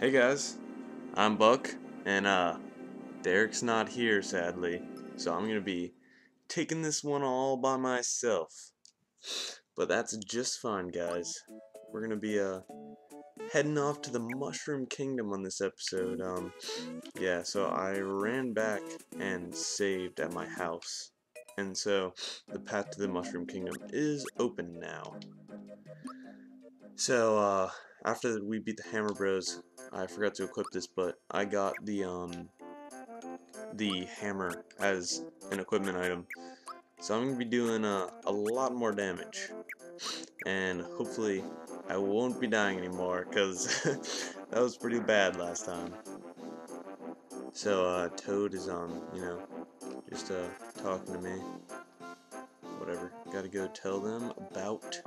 Hey guys, I'm Buc, and uh, Derek's not here sadly, so I'm gonna be taking this one all by myself. But that's just fine, guys. We're gonna be uh heading off to the Mushroom Kingdom on this episode. Um, yeah, so I ran back and saved at my house, and so the path to the Mushroom Kingdom is open now. So uh, after we beat the Hammer Bros, I forgot to equip this, but I got the um the hammer as an equipment item. So I'm gonna be doing uh, a lot more damage, and hopefully I won't be dying anymore because that was pretty bad last time. So uh, Toad is um you know just uh talking to me. Whatever. Gotta go tell them about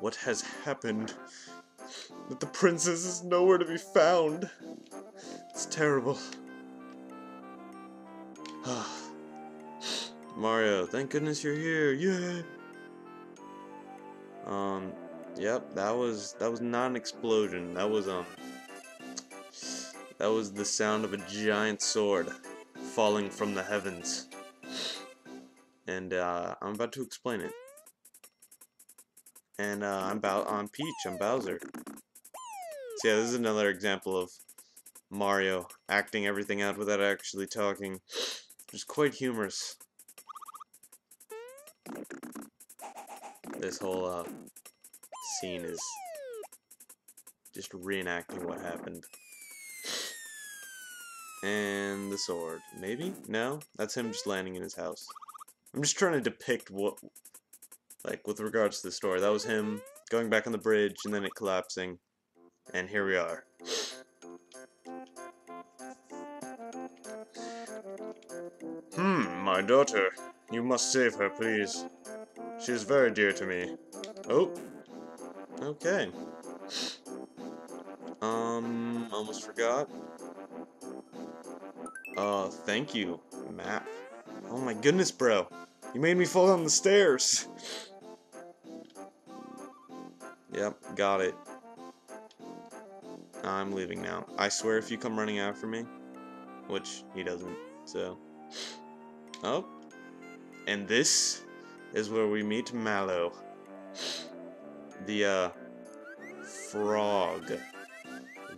what has happened that the princess is nowhere to be found. It's terrible. Mario, thank goodness you're here. Yeah. Um, yep, that was that was not an explosion. That was um that was the sound of a giant sword falling from the heavens. And uh, I'm about to explain it. And uh, I'm Bow I'm Peach. I'm Bowser. So yeah, this is another example of Mario acting everything out without actually talking. Just quite humorous. This whole uh, scene is just reenacting what happened. And the sword. Maybe? No? That's him just landing in his house. I'm just trying to depict what, like, with regards to the story. That was him going back on the bridge and then it collapsing. And here we are. Hmm, my daughter. You must save her, please. She is very dear to me. Oh. Okay. Um, almost forgot. Uh, thank you, map. Oh my goodness, bro. You made me fall down the stairs. Yep, got it. I'm leaving now. I swear if you come running after me, which he doesn't, so. Oh. And this is where we meet Mallow. The, uh, frog.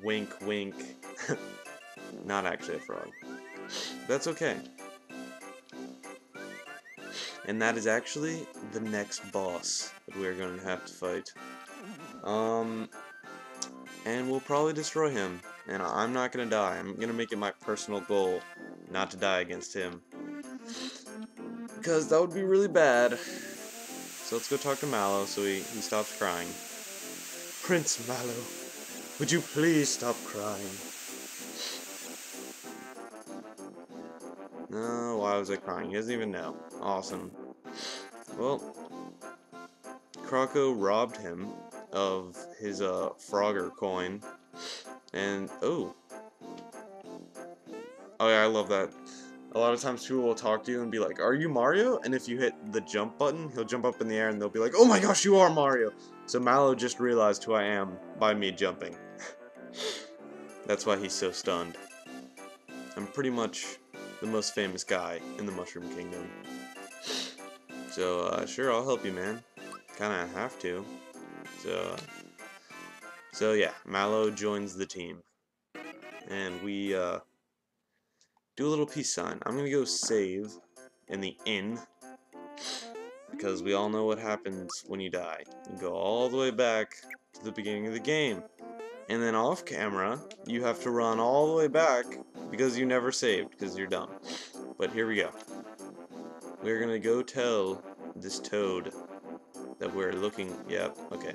Wink, wink. Not actually a frog. That's okay. And that is actually the next boss that we're going to have to fight. Um, and we'll probably destroy him. And I'm not going to die. I'm going to make it my personal goal not to die against him. Because that would be really bad. So let's go talk to Mallow so he, he stops crying. Prince Mallow, would you please stop crying? No, why was I crying? He doesn't even know. Awesome. Well, Croco robbed him of his uh, Frogger coin. And, oh. Oh yeah, I love that. A lot of times people will talk to you and be like, are you Mario? And if you hit the jump button, he'll jump up in the air and they'll be like, oh my gosh, you are Mario! So Mallow just realized who I am by me jumping. That's why he's so stunned. I'm pretty much the most famous guy in the Mushroom Kingdom. So, uh, sure, I'll help you, man. Kinda have to. So, so yeah, Mallow joins the team. And we, uh, do a little peace sign. I'm gonna go save in the inn. Because we all know what happens when you die. You go all the way back to the beginning of the game. And then off camera, you have to run all the way back because you never saved, because you're dumb. But here we go. We're gonna go tell this toad that we're looking. Yep, okay.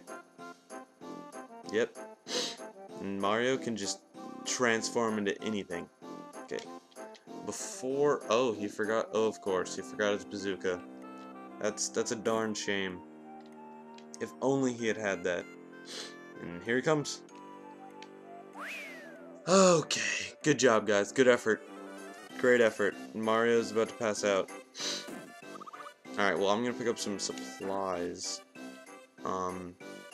Yep. And Mario can just transform into anything. Okay. Before, oh, he forgot, oh, of course, he forgot his bazooka. That's, that's a darn shame. If only he had had that. And here he comes. Okay, good job, guys. Good effort. Great effort. Mario's about to pass out. Alright, well, I'm gonna pick up some supplies. Um,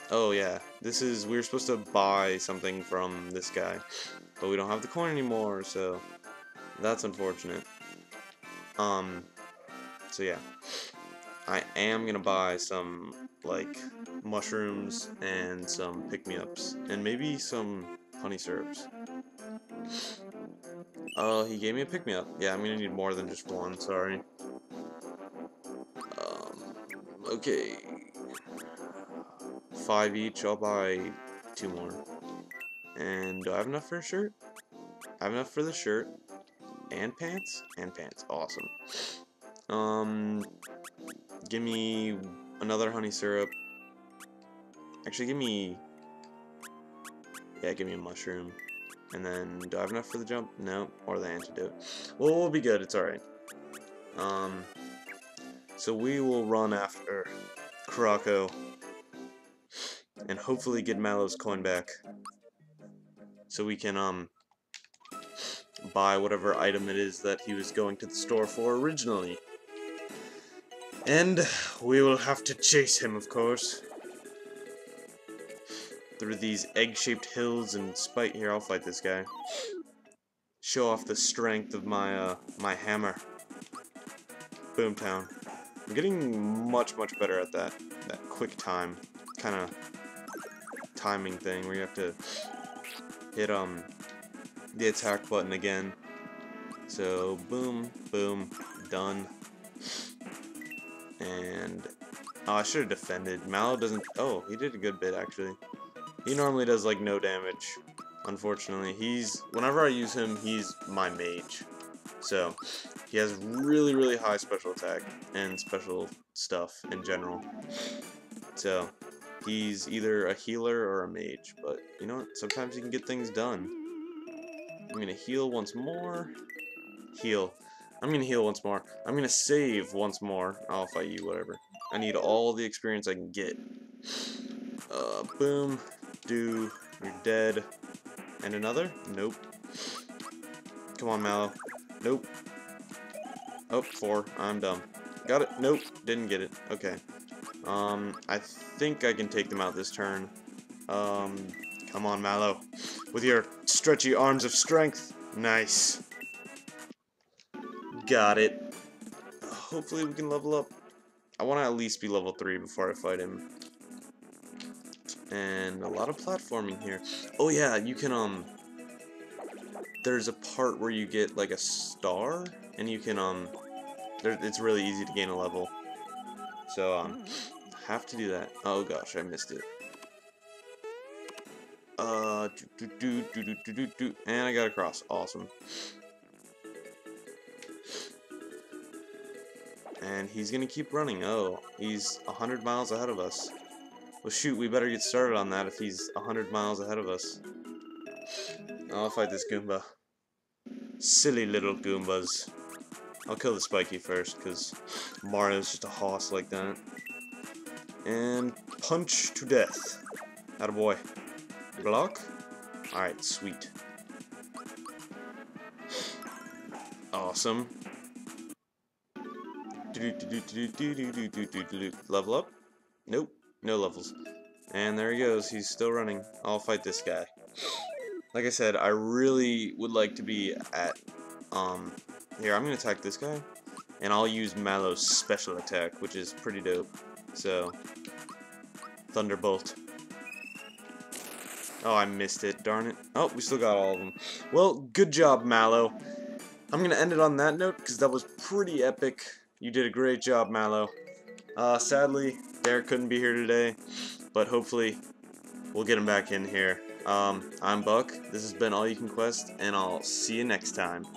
oh yeah, this is, we were supposed to buy something from this guy. but we don't have the coin anymore, so that's unfortunate. Um, so yeah, I am gonna buy some like mushrooms and some pick-me-ups and maybe some honey syrups. Oh, uh, he gave me a pick-me-up. Yeah, I'm gonna need more than just one. Sorry. Okay. Five each. I'll buy two more. And do I have enough for a shirt? I have enough for the shirt. And pants? And pants. Awesome. Um, give me another honey syrup. Actually, give me... Yeah, give me a mushroom. And then, do I have enough for the jump? No. Or the antidote. Well, we'll be good. It's alright. Um, so we will run after Croco. And hopefully get Mallow's coin back. So we can, um, buy whatever item it is that he was going to the store for originally. And we will have to chase him, of course. Through these egg-shaped hills and spite here, I'll fight this guy. Show off the strength of my, uh, my hammer. Boomtown. I'm getting much, much better at that, that quick time kind of timing thing where you have to hit, um, the attack button again. So, boom, boom, done. And, oh, I should have defended. Mallow doesn't, oh, he did a good bit, actually. He normally does, like, no damage, unfortunately. He's, whenever I use him, he's my mage. So, he has really, really high special attack and special stuff in general. So, he's either a healer or a mage, but, you know what, sometimes you can get things done. I'm gonna heal once more. Heal. I'm gonna heal once more. I'm gonna save once more. I'll fight you, whatever. I need all the experience I can get. Uh, boom. Do. You're dead. And another? Nope. Come on, Mallow. Nope. Oh, four. I'm dumb. Got it. Nope. Didn't get it. Okay. Um, I think I can take them out this turn. Um, come on, Mallow. With your stretchy arms of strength. Nice. Got it. Hopefully we can level up. I want to at least be level 3 before I fight him. And a lot of platforming here. Oh yeah, you can, um... There's a part where you get, like, a star, and you can, um... There, it's really easy to gain a level. So, um, have to do that. Oh gosh, I missed it. Uh, do, do, do, do, do, do, do, and I got across. Awesome. And he's gonna keep running. Oh, he's a 100 miles ahead of us. Well, shoot, we better get started on that if he's a 100 miles ahead of us. I'll fight this Goomba. Silly little Goombas. I'll kill the Spiky first, because Mario's just a hoss like that. And punch to death. boy. Block? Alright, sweet. Awesome. Level up? Nope, no levels. And there he goes, he's still running. I'll fight this guy. Like I said, I really would like to be at, um, here, I'm gonna attack this guy. And I'll use Mallow's special attack, which is pretty dope. So, Thunderbolt. Oh, I missed it, darn it. Oh, we still got all of them. Well, good job, Mallow. I'm going to end it on that note, because that was pretty epic. You did a great job, Mallow. Uh, sadly, Derek couldn't be here today, but hopefully we'll get him back in here. Um, I'm Buc, this has been All You Can Quest, and I'll see you next time.